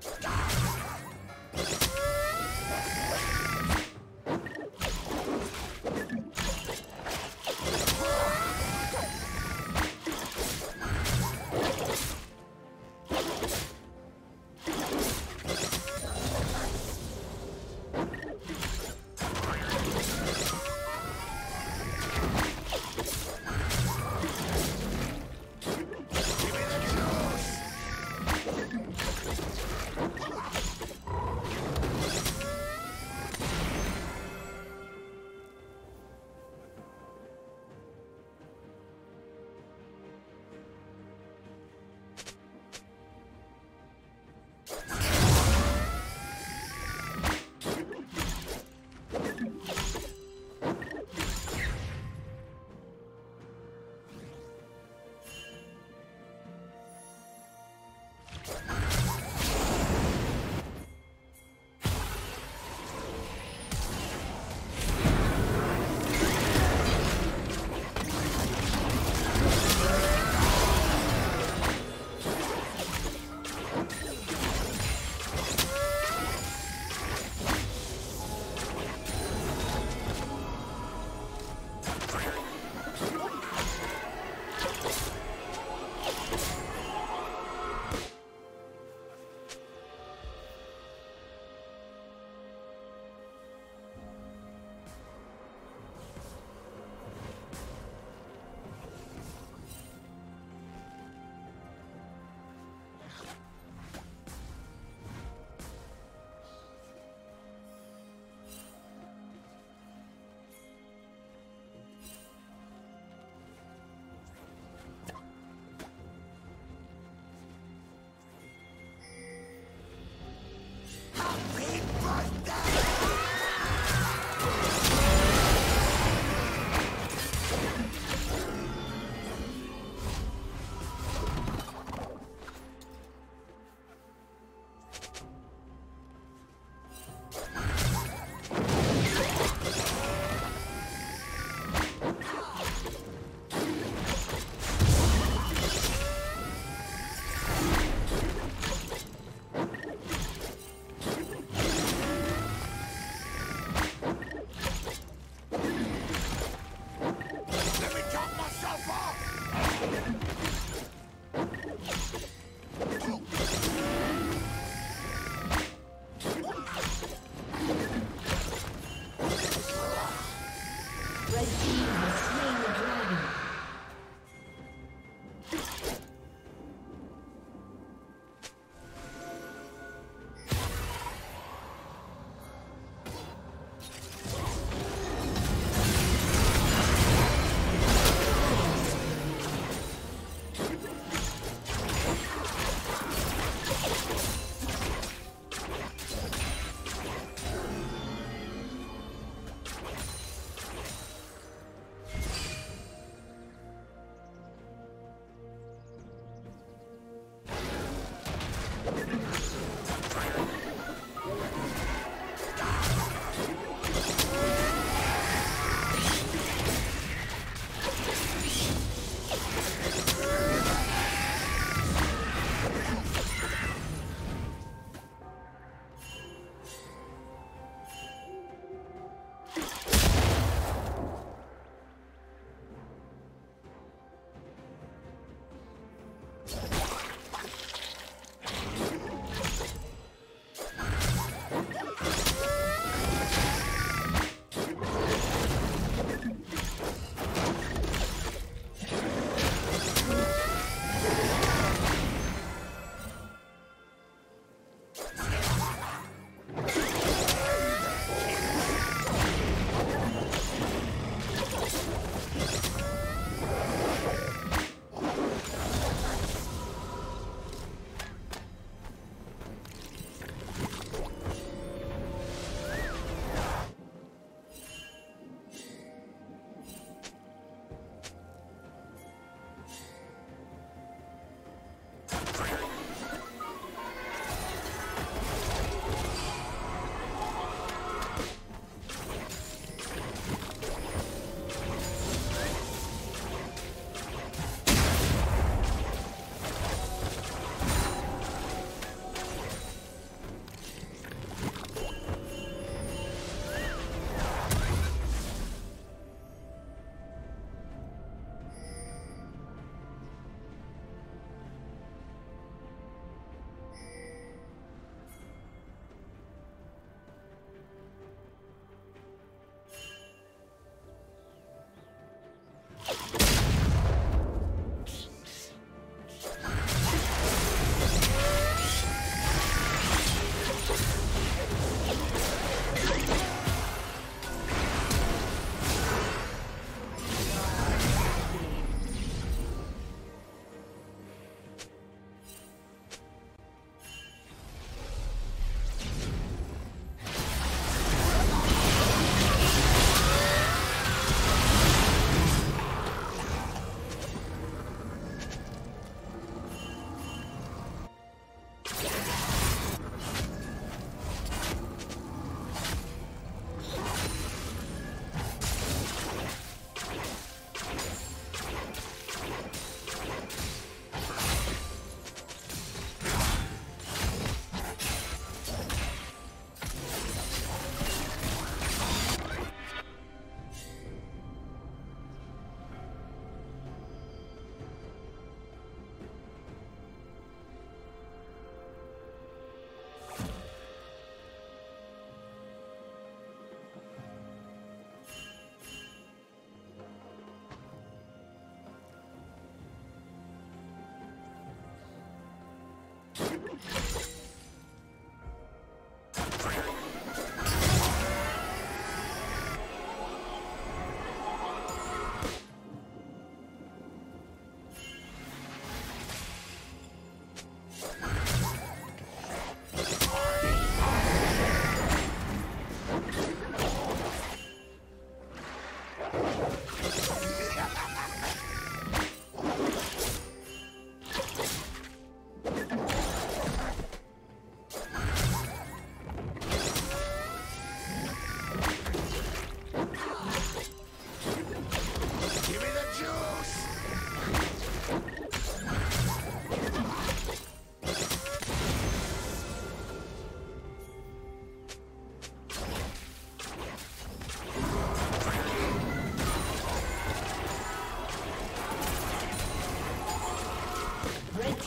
Die!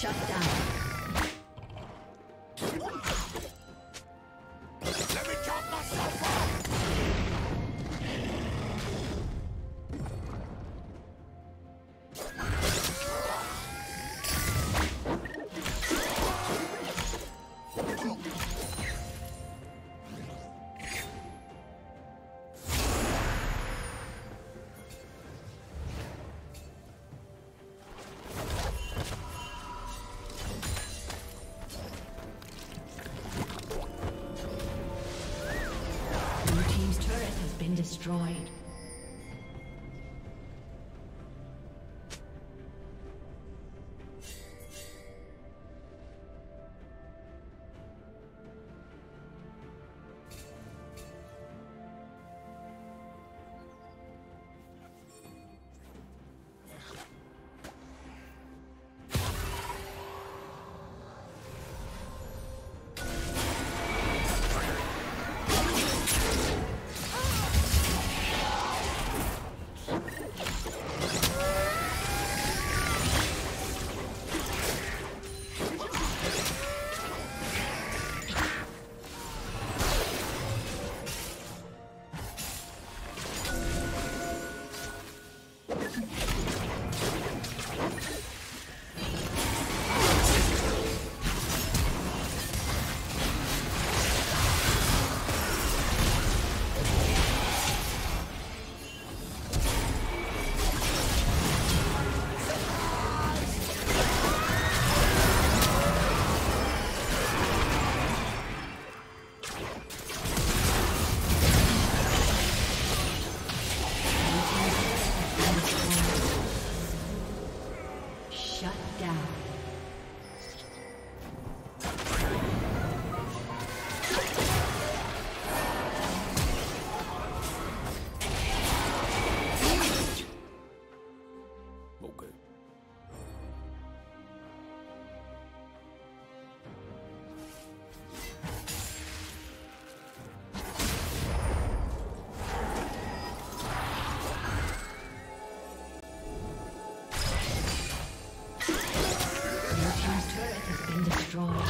Shut down. Destroyed. Destroyed.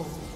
Unstoppable.